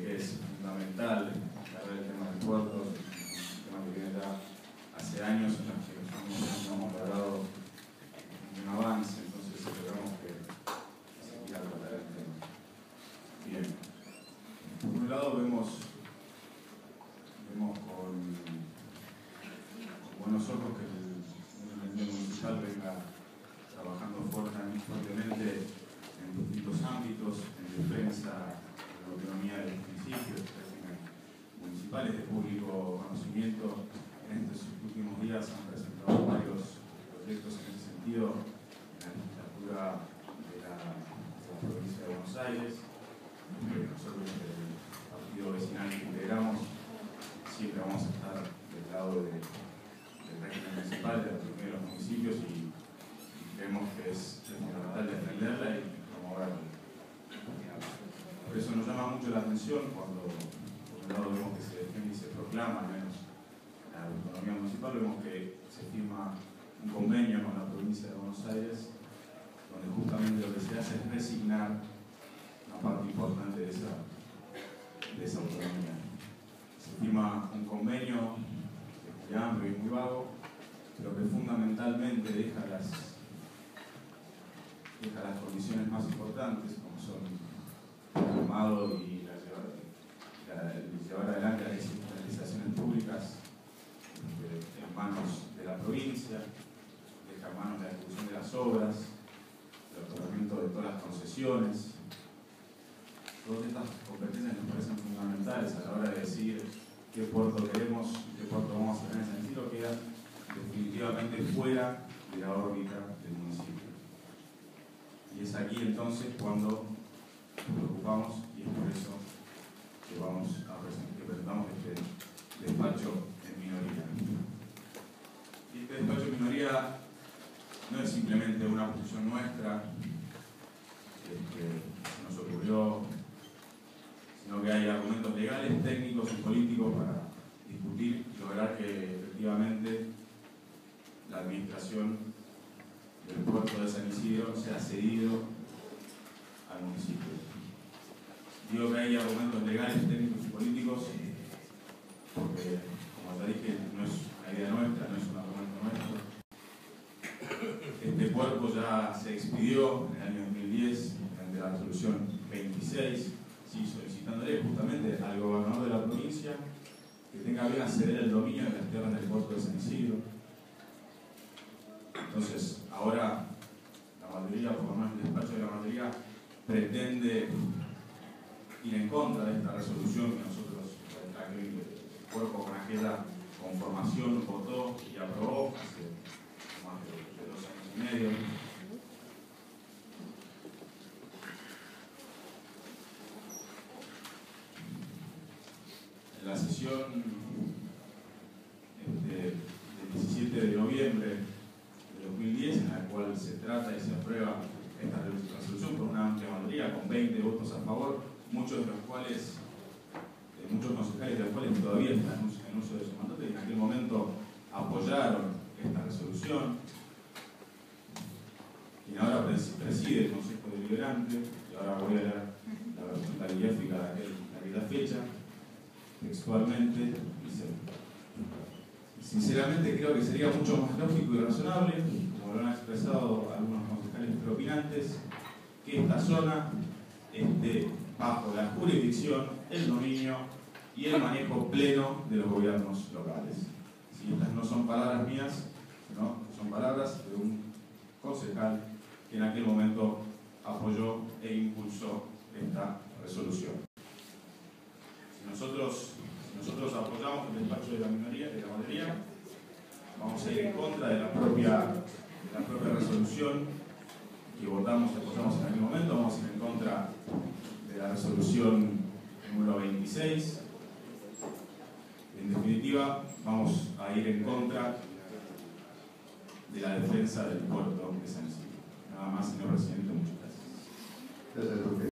que es fundamental hablar del tema del puerto, es un tema que viene ya hace años en los que no hemos logrado un avance, entonces esperamos que se quiera tratar el tema. Bien. Por un lado vemos, vemos con, con buenos ojos que el, el municipal venga trabajando fuertemente en distintos ámbitos, en defensa de la autonomía de los municipios, municipales de En estos últimos días han presentado varios proyectos en ese sentido en la legislatura de la, provincia de Buenos Aires. Nosotros, el partido vecinal que integramos, siempre vamos a estar del lado de, del régimen municipal, de la autonomía de los municipios y creemos que es fundamental defenderla y por eso nos llama mucho la atención cuando, por un lado, vemos que se defiende y se proclama, la autonomía municipal, vemos que se firma un convenio con la provincia de Buenos Aires, donde justamente lo que se hace es resignar una parte importante de esa, de esa autonomía. Se firma un convenio que muy amplio y muy vago, pero que fundamentalmente deja las deja las condiciones más importantes, como son el armado y la llevar, la, el llevar adelante las institucionalizaciones públicas eh, en manos de la provincia, manos la ejecución de las obras, el otorgamiento de todas las concesiones. Todas estas competencias nos parecen fundamentales a la hora de decidir qué puerto queremos, qué puerto vamos a tener en sentido, queda definitivamente fuera de la órbita del municipio. Y es aquí entonces cuando nos preocupamos y es por eso que vamos a presentar, presentamos este despacho en minoría. Este despacho en minoría nuestra que nos ocurrió, sino que hay argumentos legales, técnicos y políticos para discutir y lograr que efectivamente la administración del puerto de San Isidro sea cedido al municipio. Digo que hay argumentos legales, técnicos y políticos, porque, como ya dije, no es una idea nuestra, no es un argumento puerto ya se expidió en el año 2010 mediante la resolución 26, sí, solicitándole justamente al gobernador de la provincia que tenga bien a ceder el dominio de las tierras del puerto de San Isidro. Entonces, ahora la mayoría, por lo menos el despacho de la mayoría, pretende ir en contra de esta resolución que nosotros, el cuerpo con aquella conformación votó y aprobó más de, dos años y medio. En la sesión este, del 17 de noviembre de 2010, en la cual se trata y se aprueba esta resolución por una amplia mayoría, con 20 votos a favor, muchos de los cuales, muchos concejales de los cuales todavía están en uso de su mandato y en aquel momento apoyaron esta resolución. Y ahora preside el Consejo Deliberante, y ahora voy a leer la versión de, aquel, de aquella fecha, textualmente, dice Sinceramente creo que sería mucho más lógico y razonable, como lo han expresado algunos concejales propinantes, que esta zona esté bajo la jurisdicción, el dominio y el manejo pleno de los gobiernos locales. Si estas no son palabras mías, son palabras de un concejal que en aquel momento apoyó e impulsó esta resolución. Si nosotros nosotros apoyamos el despacho de la minoría, de la mayoría, vamos a ir en contra de la propia, de la propia resolución que votamos, apoyamos en aquel momento, vamos a ir en contra de la resolución número 26. En definitiva, vamos a ir en contra de la defensa del puerto de San Isidro. Nada más, señor presidente, muchas gracias.